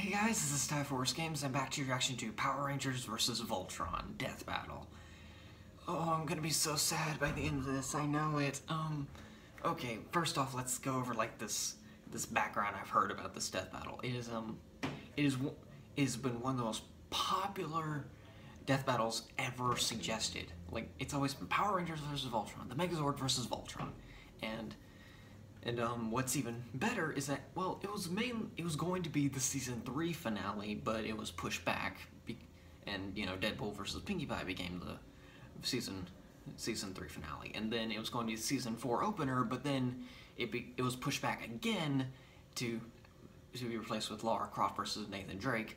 Hey guys, this is Sky Force Games. I'm back to your reaction to Power Rangers vs. Voltron Death Battle. Oh, I'm gonna be so sad by the end of this. I know it. Um, okay. First off, let's go over like this this background I've heard about this death battle. It is um, it is it has been one of the most popular death battles ever suggested. Like it's always been Power Rangers versus Voltron, the Megazord versus Voltron, and and um, what's even better is that well, it was main it was going to be the season three finale, but it was pushed back, and you know Deadpool versus Pinkie Pie became the season season three finale, and then it was going to be the season four opener, but then it be, it was pushed back again to to be replaced with Lara Croft versus Nathan Drake,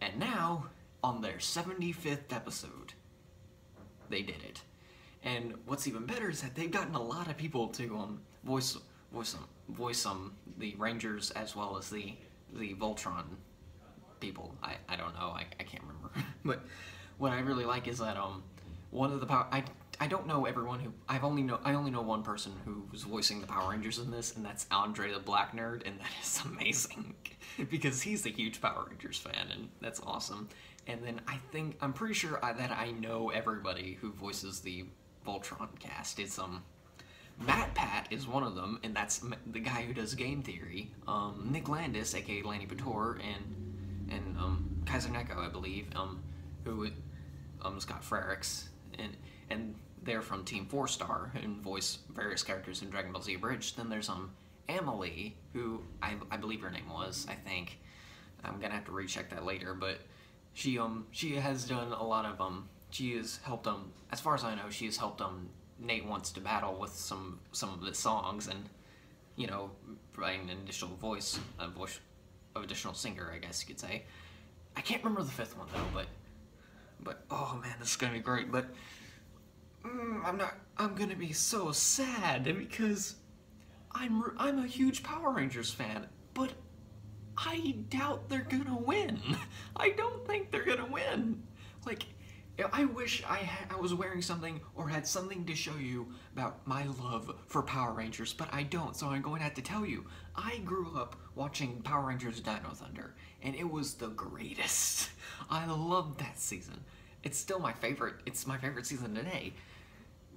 and now on their 75th episode, they did it. And what's even better is that they've gotten a lot of people to um, voice voice um, voice um the Rangers as well as the the Voltron people. I, I don't know. I, I can't remember. but what I really like is that um one of the power I I don't know everyone who I've only know I only know one person who's voicing the Power Rangers in this, and that's Andre the Black Nerd, and that is amazing because he's a huge Power Rangers fan, and that's awesome. And then I think I'm pretty sure I, that I know everybody who voices the Voltron cast. It's um Matt Pat is one of them, and that's the guy who does game theory. Um, Nick Landis, aka Lanipator, and and um, Kaiser Neko, I believe, um, who um, Scott Frerichs, and and they're from Team Four Star and voice various characters in Dragon Ball Z Abridged. Then there's um Emily, who I, I believe her name was. I think I'm gonna have to recheck that later, but she um she has done a lot of um she has helped um as far as I know she has helped um Nate wants to battle with some some of the songs and you know providing an additional voice a voice of additional singer I guess you could say. I can't remember the fifth one though, but but oh man, this is gonna be great. But mm, I'm not. I'm gonna be so sad because I'm I'm a huge Power Rangers fan, but I doubt they're gonna win. I don't think they're gonna win. Like, I wish I I was wearing something or had something to show you about my love for Power Rangers, but I don't. So I'm going to have to tell you. I grew up watching Power Rangers Dino Thunder, and it was the greatest. I loved that season. It's still my favorite. It's my favorite season today.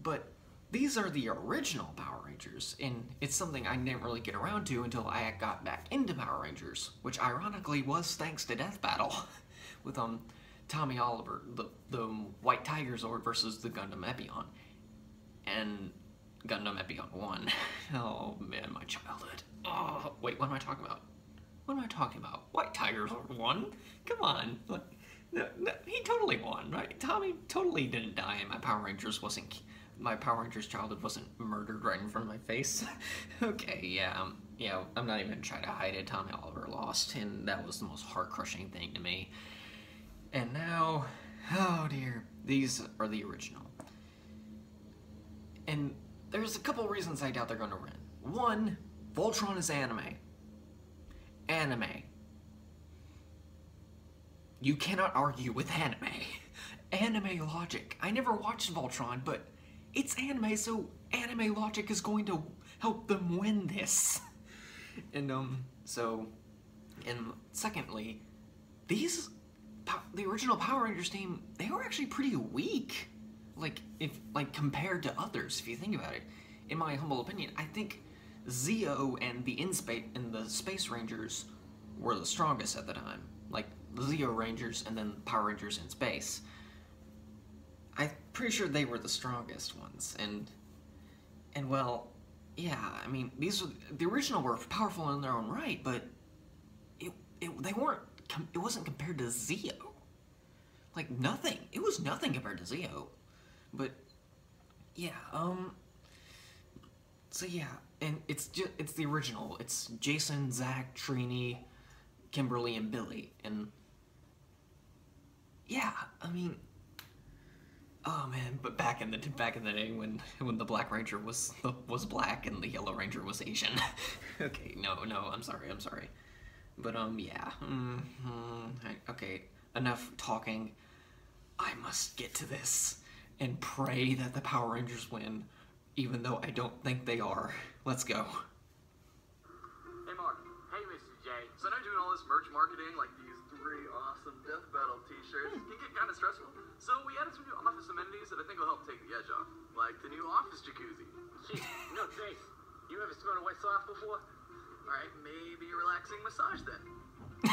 But these are the original Power Rangers, and it's something I didn't really get around to until I got back into Power Rangers, which ironically was thanks to Death Battle, with um Tommy Oliver, the the White Tiger Zord versus the Gundam Epyon. and Gundam Epyon won. oh man, my childhood. Oh wait, what am I talking about? What am I talking about? White Tiger Zord won? Come on, like, no, no, he totally won, right? Tommy totally didn't die, and my Power Rangers wasn't my Power Rangers childhood wasn't murdered right in front of my face. okay, yeah, um, yeah, I'm not even trying to hide it. Tommy Oliver lost, and that was the most heart-crushing thing to me. And now, oh dear, these are the original. And there's a couple reasons I doubt they're going to win. One, Voltron is anime. Anime. You cannot argue with anime. Anime logic. I never watched Voltron, but it's anime, so anime logic is going to help them win this. And, um, so, and secondly, these, the original Power Rangers team, they were actually pretty weak. Like, if, like, compared to others, if you think about it. In my humble opinion, I think Zeo and the InSpace and the Space Rangers were the strongest at the time. Like, the Zeo Rangers and then Power Rangers in Space. I'm pretty sure they were the strongest ones, and and well, yeah. I mean, these were, the original were powerful in their own right, but it, it they weren't. It wasn't compared to Zeo. Like nothing. It was nothing compared to Zeo. But yeah. Um. So yeah, and it's just it's the original. It's Jason, Zack, Trini, Kimberly, and Billy, and yeah. I mean Oh man, but back in the back in the day when when the Black Ranger was was black and the Yellow Ranger was Asian. okay, no, no, I'm sorry, I'm sorry. But um, yeah. Mm -hmm. I, okay, enough talking. I must get to this and pray that the Power Rangers win, even though I don't think they are. Let's go. Hey Mark. Hey Mr. J. So I know you're doing all this merch marketing, like these three awesome Death Battle t-shirts, can get kind of stressful. So we added some new office amenities that I think will help take the edge off, like the new office jacuzzi. Gee, no thanks. You ever smelled a wet sock before? All right, maybe a relaxing massage then.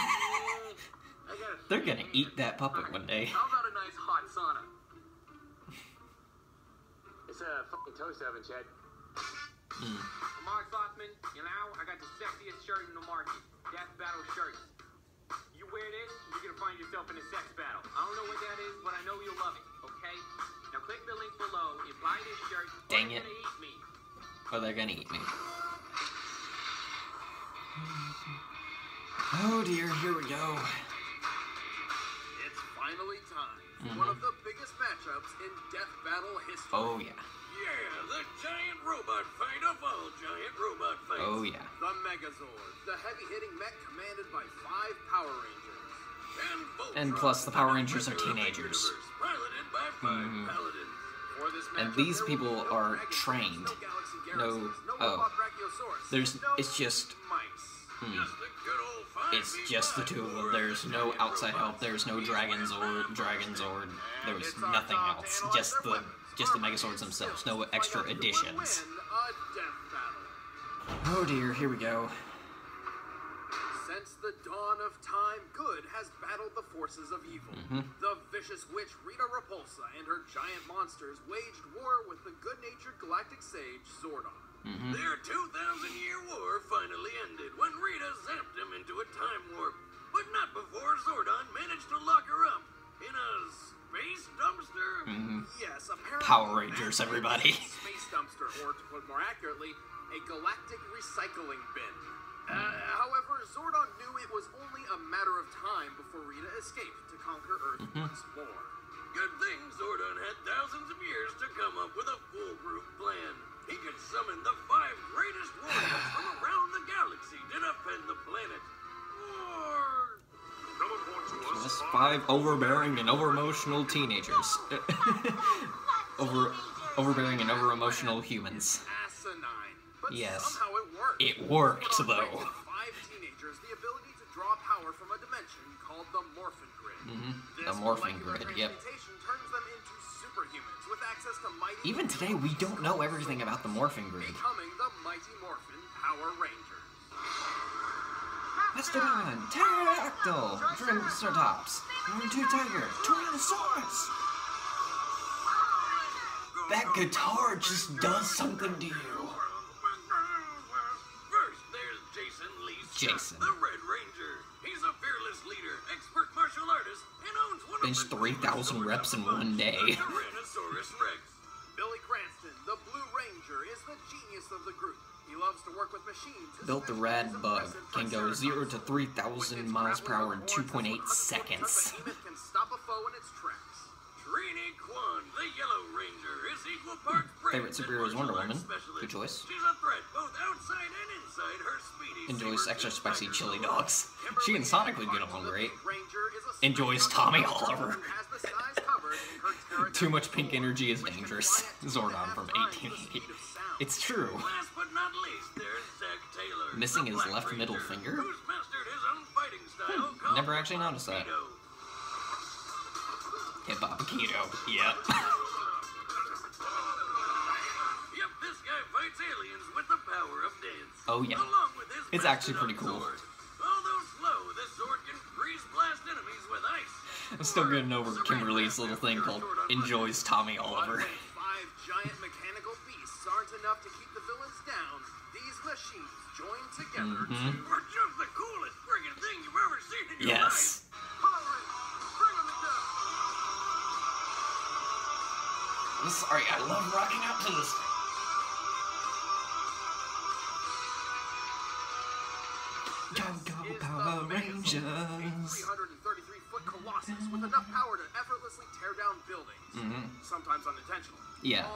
I got a They're gonna eat that puppet one day. How about a nice hot sauna? It's a fucking toast oven, Chad. Mm. Mark Hoffman, you know, I got the sexiest shirt in the market. Death Battle shirts. You wear this, you're gonna find yourself in a sex battle. I don't know what that is, but I know you'll love it, okay? Now click the link below and buy this shirt. Dang it. gonna eat me. Or they're gonna eat me. Oh dear, here we go. It's finally time for Mhm. one of the biggest matchups in Death Battle history. Oh yeah. Yeah, the giant robot fight of all giant robot fights. Oh yeah. The Megazord, the heavy-hitting mech commanded by five Power Rangers. And, Voltron, And plus the Power Rangers are Defender of the teenagers. Universe, Piloted Mhm. Paladins. For this And these people are trained. No, No- oh. There's- it's just-. Hmm. Just a good old five It's just the two of them. There's no outside help. There's no Dragons or Dragons or And there's nothing else. Just the just the armor, Megazords themselves. No extra out who will additions. win a death battle. Oh dear, here we go. Since the dawn of time, good has battled the forces of evil. Mhm. The vicious witch Rita Repulsa and her giant monsters waged war with the good-natured galactic sage Zordon. Mhm. Their 2,000-year war finally ended when Rita zapped him into a time warp. But not before Zordon managed to lock her up in a space dumpster. Mhm. Yes, apparently. Power Rangers, everybody. a Space dumpster, or to put more accurately, a galactic recycling bin. Uh, however, Zordon knew it was only a matter of time before Rita escaped to conquer Earth Mm-hmm. once more. Good thing Zordon had thousands of years to come up with a foolproof plan. He could summon the five greatest warriors from around the galaxy to defend the planet. Or Just five overbearing and over emotional teenagers. over overbearing and over emotional humans. asinine. Yes. it worked. It worked, though. granted Five teenagers the ability to draw power from a dimension called the Morphin Grid. Mhm. This The Morphin Grid, yep. Even today, we don't know everything about the Morphing Grid. the mighty Morphin. Mastodon, Pterodactyl, Triceratops, Two Tiger, Tyrannosaurus. That guitar just does something to you. First, there's Jason Lee Jason. the Red Ranger. He's a fearless leader, expert martial artist, and owns one Bench of the 3,000 reps in one day. Built the rad bug. Can go 0 to 3,000 miles per hour in 2.8 seconds. Kwan, Ranger, Favorite superhero is Wonder Woman. Good choice. Threat Enjoys extra spicy chili dogs. She and Sonic would get along great. Enjoys Tommy Oliver. Too much pink energy is dangerous. fly at two and a Zordon from times 1880. speed of sound. It's true. Last but not least, there's Zack Taylor. Missing his Black left middle finger? Who's his own fighting style called never actually noticed that. Hip hop kido. Yep. Yep, this guy fights aliens with the power of dance. Oh, yeah. Along with his It's actually pretty cool. sword. I'm still getting over Kimberly's little thing called enjoys Tommy Oliver. five giant mechanical beasts aren't enough to keep the villains down, these machines join together to... Mm-hmm. We're just the coolest friggin' thing you've ever seen in your life. Yes. Power Rangers, bring 'em to death. I'm sorry, I love rocking out to this. Go go Power the Megazord, a Rangers. 333-foot colossus with enough power to effortlessly tear down buildings. Mhm. Sometimes unintentionally. Yeah.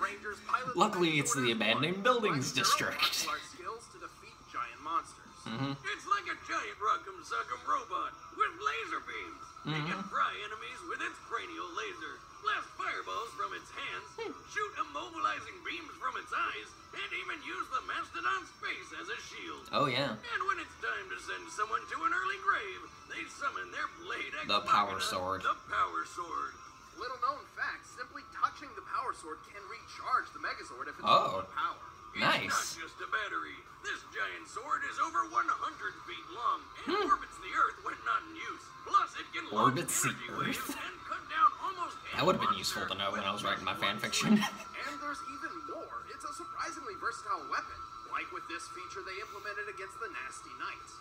Rangers pilot Luckily, it's the abandoned buildings applying their own district. martial arts skills to defeat giant monsters. Mm-hmm. It's like a giant rock'em sock'em robot with laser beams. It can mm-hmm. fry enemies with its cranial laser, blast fireballs from its hands, hmm. shoot immobilizing beams from its eyes, and even use the mastodon's face as a shield. Oh yeah. And when it's time to send someone to an early grave, they summon their blade The Power Sword. The power sword. Little known fact, simply touching the power sword can recharge the Megazord if it's Oh. low on power. It's Nice. not just a battery. This giant sword is over 100 feet long and Hmm. orbits the Earth when not in use. Plus, it can launch Orbits the Earth? and cut down almost That would have been useful to know when I was writing my one fan fiction. And there's even more. It's a surprisingly versatile weapon. Like with this feature they implemented against the Nasty Knights.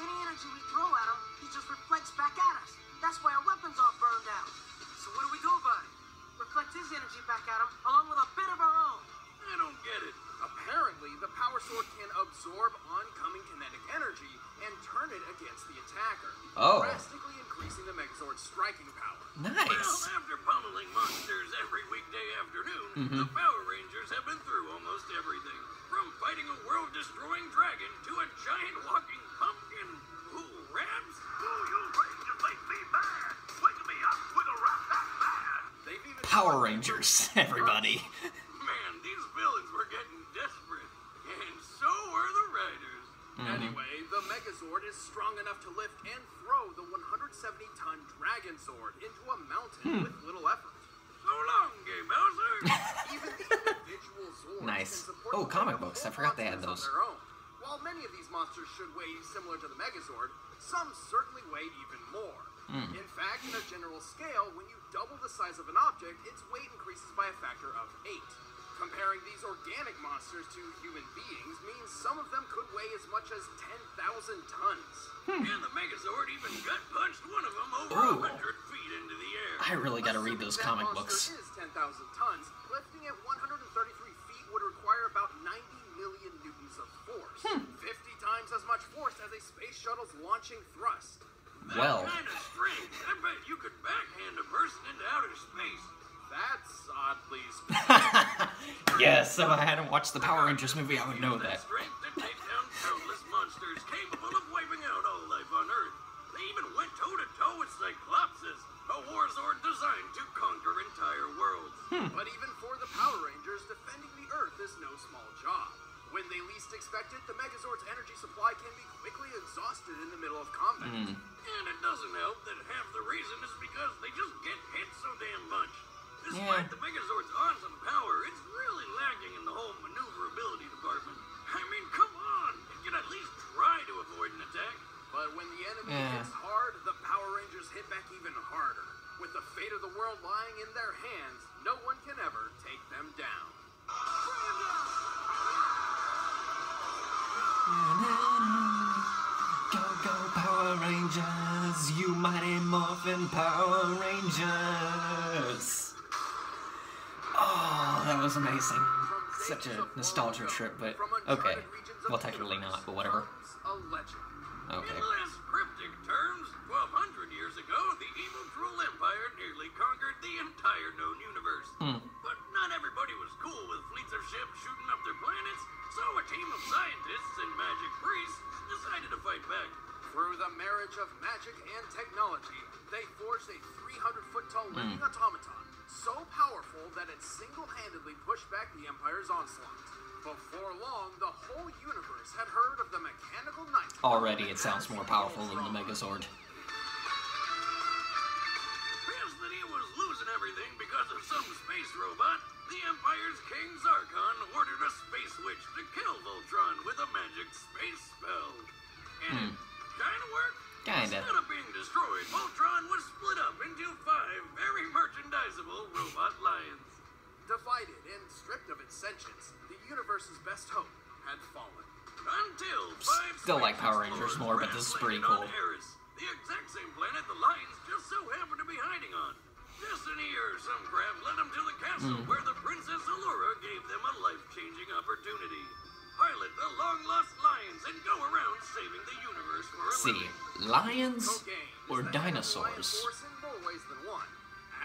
Any energy we throw at him, he just reflects back at us. That's why our weapons are burned out. So what do we do about it? Reflect his energy back at him, along with a bit of our own. I don't get it. Apparently, the power sword can absorb oncoming kinetic energy and turn it against the attacker, Oh. drastically increasing the Megazord's striking power. Nice. Well, Nice. after pummeling monsters every weekday afternoon, Mm-hmm. the Power Rangers have been through almost everything. From fighting a world-destroying dragon to a giant walking Power Rangers, everybody. Man, these villains were getting desperate. And so were the riders. Mm-hmm. Anyway, the Megazord is strong enough to lift and throw the 170-ton Dragon Sword into a mountain hmm. with little effort. So long, Gay Bowser. Even the individual Zords Nice. can Oh, comic books. I forgot they had those. On their own. While many of these monsters should weigh similar to the Megazord, some certainly weigh even more. Hmm. In fact, in a general scale, when you double the size of an object, its weight increases by a factor of 8. Comparing these organic monsters to human beings means some of them could weigh as much as 10,000 tons. Hmm. and the Megazord even gut punched one of them over Ooh. a hundred feet into the air. I really gotta read Assuming those that comic monster books. is 10,000 tons, lifting at 133 feet would require about 90 million newtons of force. Hmm. 50 times as much force as a space shuttle's launching thrust. Well. kind of strength, I bet you could backhand a person into outer space. That's oddly yes, if I hadn't watched the Power Rangers movie, I would know That that. strength to take down countless monsters capable of wiping out all life on Earth. They even went toe to toe with Cyclopsis, a Warzord designed to conquer entire worlds. Hmm. but even for the Power Rangers, defending the Earth is no small job. When they least expect it, the Megazord's energy supply can be quickly exhausted in the middle of combat. Hmm. And it doesn't help that half the reason is because they just get hit so damn much. Despite Yeah. the Megazord's awesome power, it's really lacking in the whole maneuverability department. I mean, come on! It can at least try to avoid an attack. But when the enemy Yeah. hits hard, the Power Rangers hit back even harder. With the fate of the world lying in their hands, no one can ever take them down. Go, Rangers, you mighty morphin' Power Rangers. Oh, that was amazing. Such a nostalgia trip, but okay. Well, technically not, but whatever. Okay. In less cryptic terms, 1200 years ago, the evil Drule Empire nearly conquered the entire known universe. Hmm. But not everybody was cool with fleets of ships shooting up their planets, so a team of scientists and magic priests decided to fight back. Through the marriage of magic and technology, they forged a 300 foot tall Hmm. living automaton, so powerful that it single handedly pushed back the Empire's onslaught. Before long, the whole universe had heard of the mechanical knight. Already, it sounds more powerful than the Megazord. Was losing everything because of some space robot, the Empire's King Zarkon ordered a space witch to kill Voltron with a magic space spell. And it kinda worked. Kinda. Instead of being destroyed, Voltron was split up into five very merchandisable robot lions. Divided and stripped of its sentience, the universe's best hope had fallen. Until five Still like space Power Rangers explorers more, but this is pretty landed on cool. Arus, the exact same planet the lions just so happen to be hiding on. Destiny or some crap led them to the castle Hmm. where the Princess Allura gave them a life-changing opportunity. Pilot the long-lost lions and go around saving the universe for a See, living. lions Kogane or is the head of the lion dinosaurs? force in more ways than one.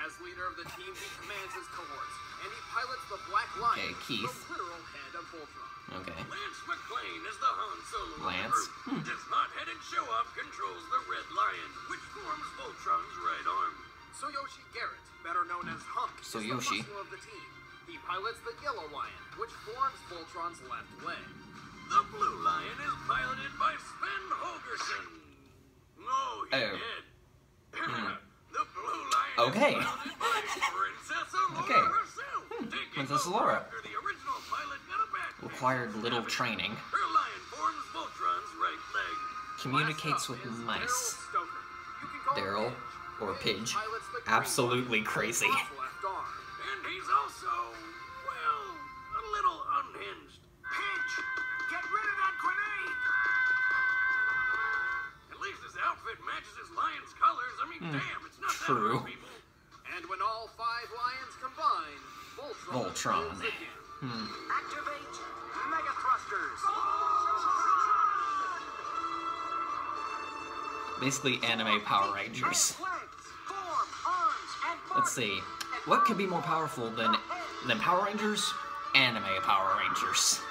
As As leader of the team, he commands his cohorts, and he pilots the Black Lion, Okay, Keith. the literal head of Voltron. Okay. Lance McClane is the Han Solo of the Lance? group. Hmm. This hot-headed show-off controls the Red Lion, which forms Voltron's right arm. Tsuyoshi Garrett, better known as Hunk, Tsuyoshi. is the muscle of the team. He pilots the Yellow Lion, which forms Voltron's left leg. The Blue Lion is piloted by Sven Holgerson. No, he's Oh. oh. dead. Hmm. the Blue Lion Okay. is piloted by Princess Allura Okay. herself. Hmm. Taking Princess over after the original pilot got a Required little training. Her lion forms Voltron's right leg. Communicates with mice. Daryl Stoker. You can call him Daryl Pidge. or Pidge Pidge. pilots the green Absolutely crazy. He's also, well, a little unhinged. Pidge! Get rid of that grenade! At least his outfit matches his lion's colors. I mean, damn, it's not Hmm. True. that hard, people. And when all five lions combine, Voltron, Voltron. lives again. Activate Mega Thrusters! Basically, anime Power Rangers. Both legs, form, arms, and Let's see. What could be more powerful than than Power Rangers? Anime Power Rangers.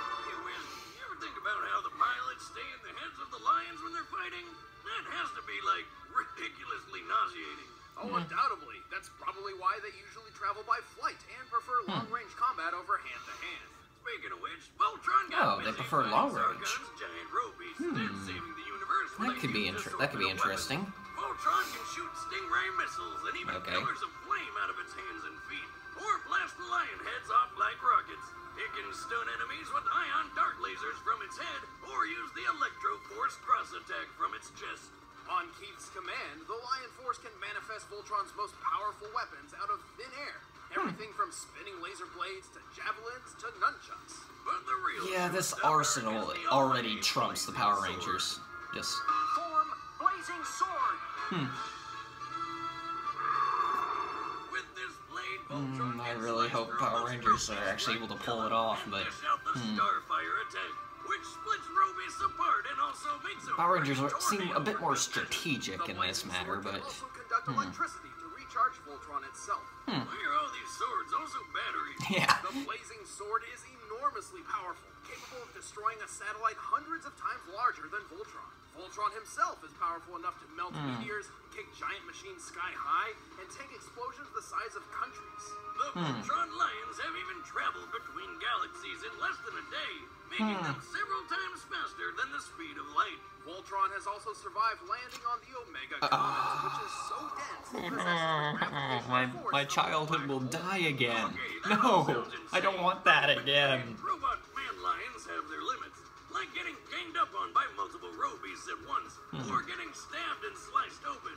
It can stun enemies with ion dart lasers from its head, or use the electro force cross attack from its chest. On Keith's command, the Lion Force can manifest Voltron's most powerful weapons out of thin air. Everything from spinning laser blades to javelins to nunchucks. But the real Yeah, this arsenal already trumps the blazing Power sword. Rangers. Just Form Blazing Sword! With this blade, Mm, I really hope Power most Rangers are actually able to pull it off, but, dish out the hmm. Starfire attack, which splits Robeasts apart and also makes a Power Rangers are- seem a bit more for the vision. strategic in this matter, but also conduct electricity to recharge Voltron itself. Why are all these swords also batteries? yeah. The blazing sword is enormously powerful, capable of destroying a satellite hundreds of times larger than Voltron. Voltron himself is powerful enough to melt hmm. meteors, kick giant machines sky high, and take explosions the size of countries. The hmm. Voltron lions have even traveled between galaxies in less than a day, making hmm. them several times faster than the speed of light. Voltron has also survived landing on the Omega comet, which is so dense it possesses the gravitational my my childhood will die again. Okay, that all No, I don't want that But again. Robot man lions have their limits, like getting ganged up on by multiple robeasts at once, Hmm. or getting stabbed and sliced open.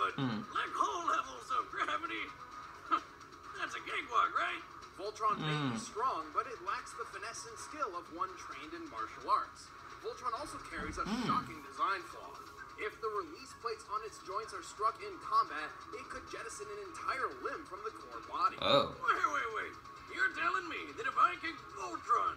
But like whole levels of gravity, that's a cakewalk, right? Voltron may Hmm. be strong, but it lacks the finesse and skill of one trained in martial arts. Voltron also carries a Hmm. shocking design flaw. If the release plates on its joints are struck in combat, it could jettison an entire limb from the core body. Oh. Wait, wait, wait. You're telling me that if I kick Voltron,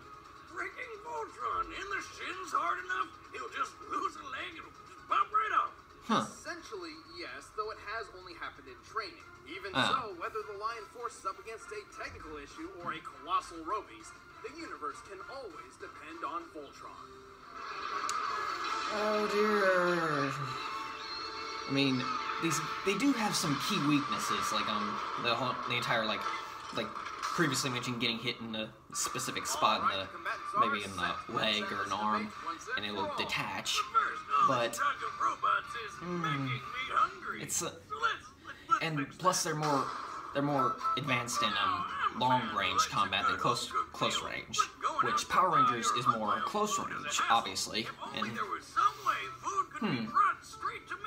freaking Voltron, in the shins hard enough, he'll just lose a leg and just pop right off? Huh. Essentially, yes, though it has only happened in training. Even Ah. so, whether the Lion Force is up against a technical issue or a colossal Robeasts, the universe can always depend on Voltron. Oh dear. I mean, these they do have some key weaknesses, like um the whole the entire like like previously mentioned getting hit in a specific spot in the maybe in the leg or an arm, and detach. The first knowledge But- hungry. It's let's And plus, they're more they're more advanced in um long range combat than close close range, which Power Rangers is more close range, obviously, and there was some way food could be brought straight to me.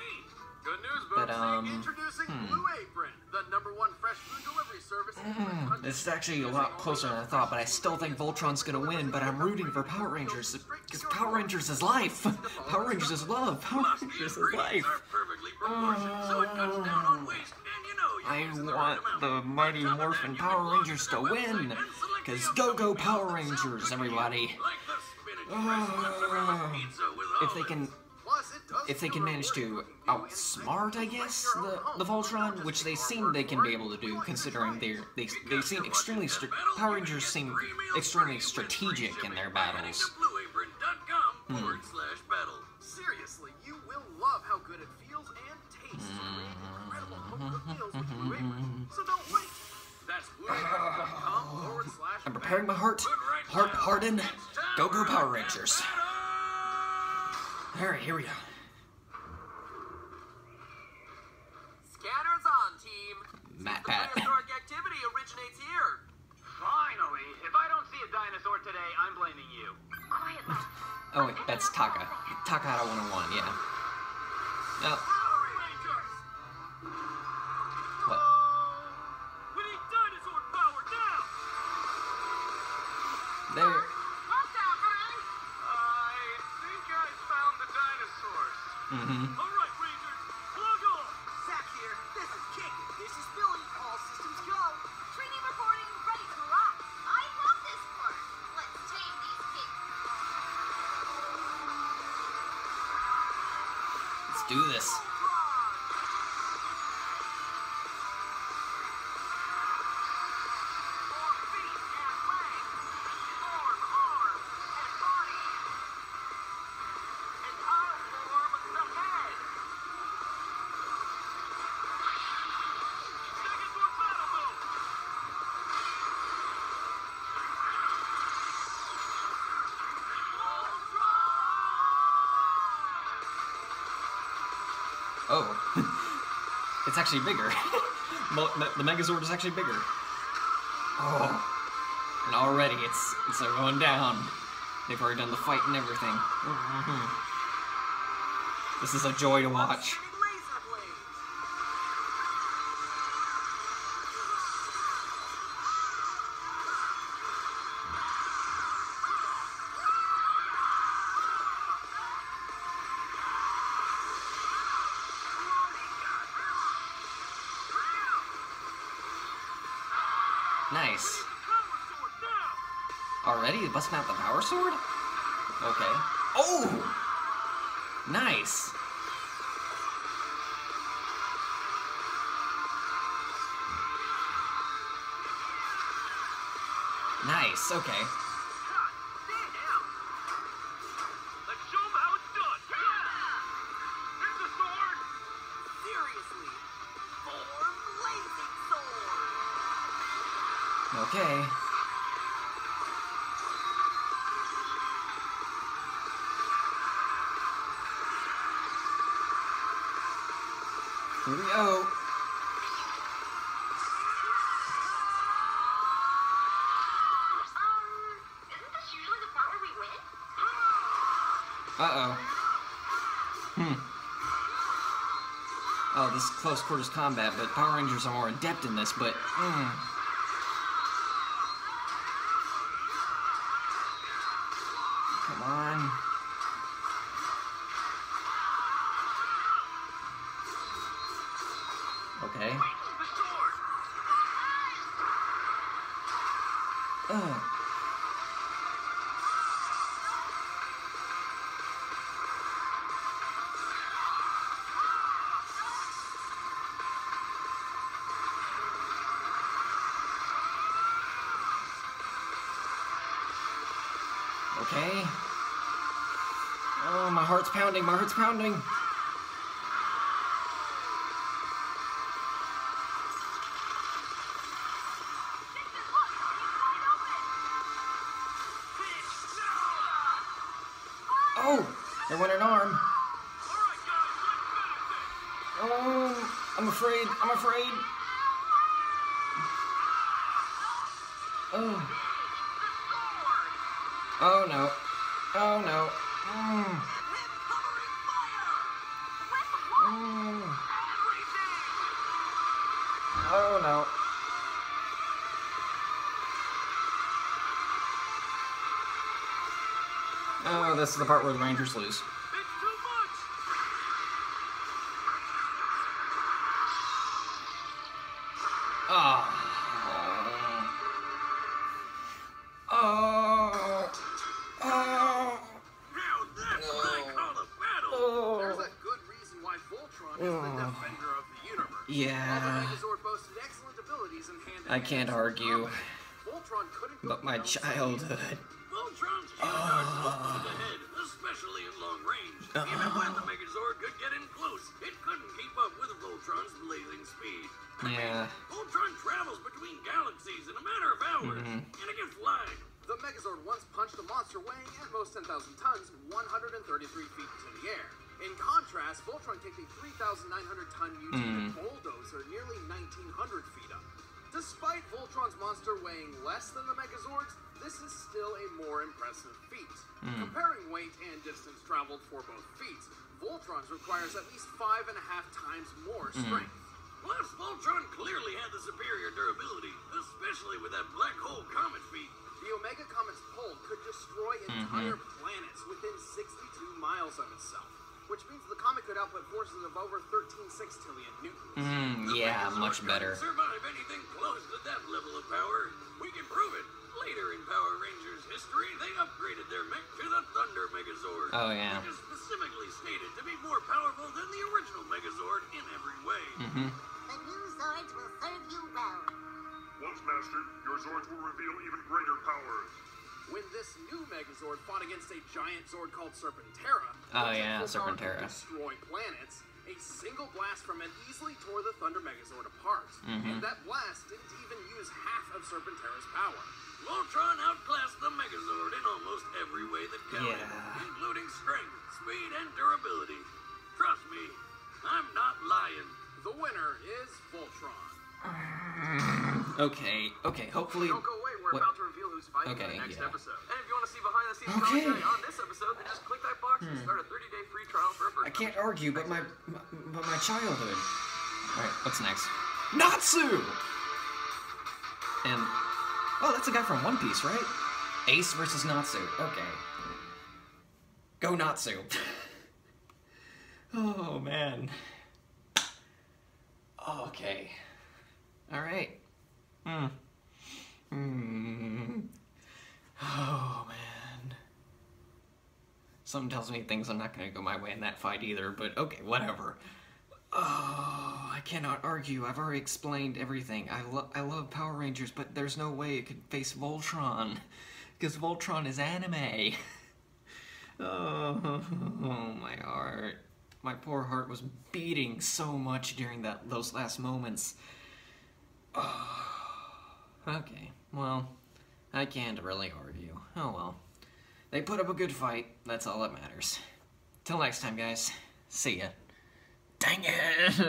Good news, But, um, Introducing hmm. Blue Apron, the number one fresh food delivery service in the country. It's actually a lot closer than I thought, but I still think Voltron's gonna win, but I'm rooting for Power Rangers, because Power Rangers is life! Power Rangers is love! Power Rangers is life! are I want the. Mighty On top of Morphin Power Rangers to win! website and select Because go go Power Rangers, sound good to you, everybody! Like the spinach crisp mozzarella pizza with If they can olives. Plus, it if they can manage to outsmart, I guess, the, the Voltron, which they seem they can be able to do, considering they're, they they seem extremely Power Rangers seem extremely strategic in their battles. forward. Seriously, you will love how good it feels and tastes preparing my heart, heart harden. Go go Power Rangers! All right, here we go. Do this. It's actually bigger. The the Megazord is actually bigger. Oh. And already it's it's going down. They've already done the fight and everything. Mhm. This is a joy to watch. Busting out the power sword? Okay. Oh! Nice. Nice, okay. Here we go. Um, isn't this usually the part where we win? Uh oh. Hmm. Oh, this is close quarters combat, but Power Rangers are more adept in this, but. Mm. Okay. Oh, my heart's pounding, my heart's pounding. Oh, there went an arm. Oh, I'm afraid, I'm afraid. Oh, this is the part where the Rangers lose. Oh. Oh. Oh. I call a battle! There's a good reason why Voltron is the defender of the universe. Yeah. Megazord boasted excellent abilities in hand I can't argue. But my childhood. Yeah. Voltron travels between galaxies in a matter of hours, mm-hmm. and it can fly. The Megazord once punched a monster weighing at most 10,000 tons 133 feet into the air. In contrast, Voltron kicked a 3,900 ton mutated mm-hmm. bulldozer nearly 1,900 feet up. Despite Voltron's monster weighing less than the Megazord's, this is still a more impressive feat. Mm-hmm. Comparing weight and distance traveled for both feats, Voltron's requires at least five and a half times more strength. Plus, Voltron clearly had the superior durability, especially with that black hole comet feat. The Omega Comet's pole could destroy entire planets within 62 miles of itself, which means the comet could output forces of over 13 sextillion newtons. Mm, yeah, Megazord much better. Survive anything close to that level of power. We can prove it. Later in Power Rangers history, they upgraded their mech to the Thunder Megazord. Oh, yeah. Which is specifically stated to be more powerful than the original Megazord in every way. Mm-hmm. The new Zords will serve you well. Once mastered, your Zords will reveal even greater powers. When this new Megazord fought against a giant Zord called Serpentera, Oh, which yeah, had to Serpentera. destroy planets, a single blast from it easily tore the Thunder Megazord apart. Mm-hmm. And that blast didn't even use half of Serpentera's power. Voltron outclassed the Megazord in almost every way that counted, Yeah. including strength, speed, and durability. Trust me, I'm not lying. The winner is Voltron. Okay, okay, hopefully. Don't go away, we're what- about to reveal who's fighting in Okay, the next yeah. episode. And if you want to see behind the scenes Okay. commentary on this episode, then just click that box and hmm. start a 30 day free trial for a I can't argue, but my, my but my childhood. All right, what's next? Natsu. And oh, that's a guy from One Piece, right? Ace versus Natsu. Okay. Go Natsu. oh man. Okay. All right. Hmm. Hmm. Oh man. Something tells me things I'm not gonna go my way in that fight either, but okay, whatever. Oh, I cannot argue. I've already explained everything. I, lo- I love Power Rangers, but there's no way it could face Voltron. Because Voltron is anime. oh, my heart. My poor heart was beating so much during that those last moments. okay, well, I can't really argue. Oh well. They put up a good fight. That's all that matters. Till next time, guys. See ya. Dang it!